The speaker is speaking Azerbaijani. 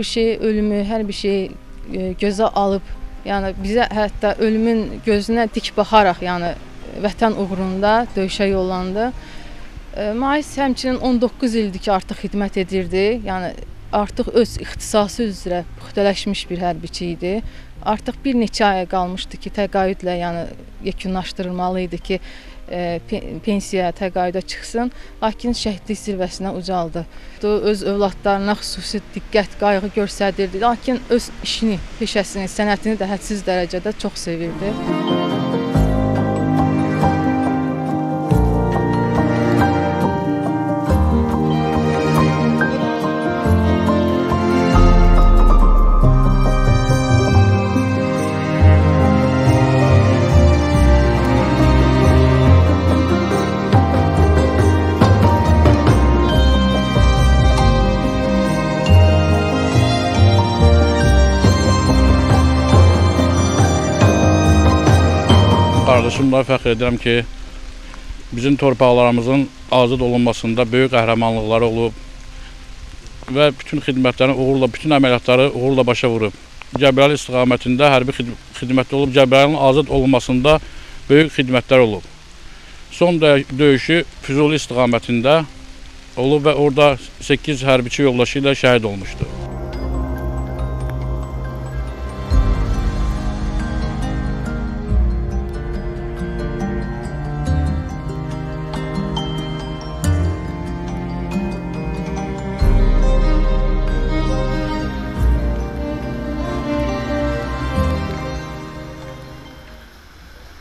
bir şey ölümü, hər bir şey e, gözə alıb, yəni bizə hətta ölümün gözünə dik baxaraq, yəni vətən uğrunda döyüşə yollandı. E, Mais həmçinin 19 ildir ki, artıq xidmət edirdi. Yəni artıq öz ixtisası üzrə puxtələşmiş bir hərbiçi idi. Artıq bir neçə aya qalmışdı ki, təqaüdlə, yəni yekunlaşdırılmalı idi ki, pensiyaya təqaüdə çıxsın, lakin şəhidlik zirvəsinə ucaldı. Öz övladlarına xüsusi diqqət, qayğı göstərirdi, lakin öz işini, peşəsini, sənətini də hədsiz dərəcədə çox sevirdi. Qardaşımla fəxr edirəm ki, bizim torpaqlarımızın azad olunmasında böyük qəhrəmanlıqları olub və bütün xidmətlərini uğurla, bütün əməliyyatları uğurla başa vurub. Cəbrayıl istiqamətində hərbi xidmətdə olub, Cəbrayılın azad olunmasında böyük xidmətlər olub. Son döyüşü Füzuli istiqamətində olub və orada 8 hərbiçi yoldaşı ilə şəhid olmuşdur.